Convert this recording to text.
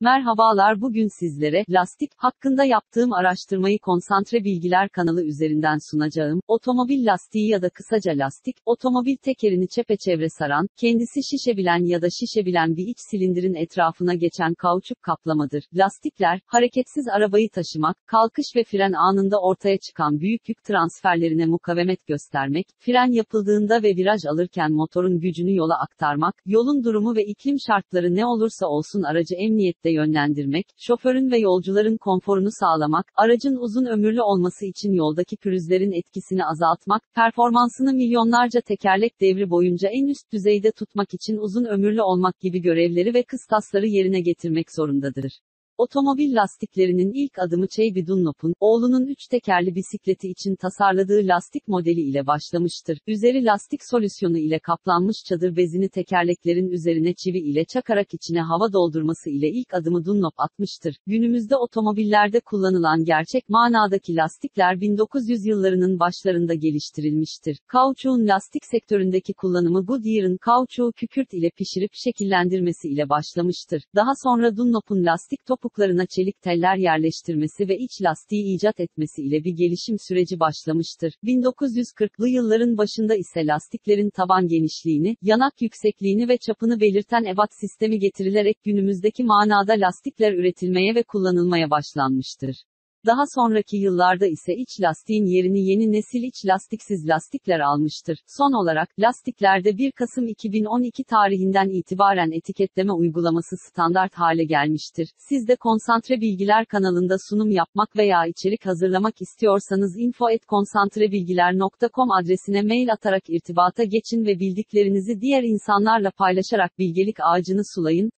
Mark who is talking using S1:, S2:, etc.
S1: Merhabalar bugün sizlere, lastik, hakkında yaptığım araştırmayı Konsantre Bilgiler kanalı üzerinden sunacağım. Otomobil lastiği ya da kısaca lastik, otomobil tekerini çepeçevre saran, kendisi şişebilen ya da şişebilen bir iç silindirin etrafına geçen kauçuk kaplamadır. Lastikler, hareketsiz arabayı taşımak, kalkış ve fren anında ortaya çıkan büyük yük transferlerine mukavemet göstermek, fren yapıldığında ve viraj alırken motorun gücünü yola aktarmak, yolun durumu ve iklim şartları ne olursa olsun aracı emniyette yönlendirmek, şoförün ve yolcuların konforunu sağlamak, aracın uzun ömürlü olması için yoldaki pürüzlerin etkisini azaltmak, performansını milyonlarca tekerlek devri boyunca en üst düzeyde tutmak için uzun ömürlü olmak gibi görevleri ve kıstasları yerine getirmek zorundadır. Otomobil lastiklerinin ilk adımı Chevy Dunlop'un, oğlunun üç tekerli bisikleti için tasarladığı lastik modeli ile başlamıştır. Üzeri lastik solüsyonu ile kaplanmış çadır bezini tekerleklerin üzerine çivi ile çakarak içine hava doldurması ile ilk adımı Dunlop atmıştır. Günümüzde otomobillerde kullanılan gerçek manadaki lastikler 1900 yıllarının başlarında geliştirilmiştir. Kauçuğun lastik sektöründeki kullanımı Goodyear'ın kauçuğu kükürt ile pişirip şekillendirmesi ile başlamıştır. Daha sonra Dunlop'un lastik topu topuklarına çelik teller yerleştirmesi ve iç lastiği icat etmesi ile bir gelişim süreci başlamıştır. 1940'lı yılların başında ise lastiklerin taban genişliğini, yanak yüksekliğini ve çapını belirten ebat sistemi getirilerek günümüzdeki manada lastikler üretilmeye ve kullanılmaya başlanmıştır. Daha sonraki yıllarda ise iç lastiğin yerini yeni nesil iç lastiksiz lastikler almıştır. Son olarak, lastiklerde 1 Kasım 2012 tarihinden itibaren etiketleme uygulaması standart hale gelmiştir. Siz de Konsantre Bilgiler kanalında sunum yapmak veya içerik hazırlamak istiyorsanız info@konsantrebilgiler.com adresine mail atarak irtibata geçin ve bildiklerinizi diğer insanlarla paylaşarak bilgelik ağacını sulayın.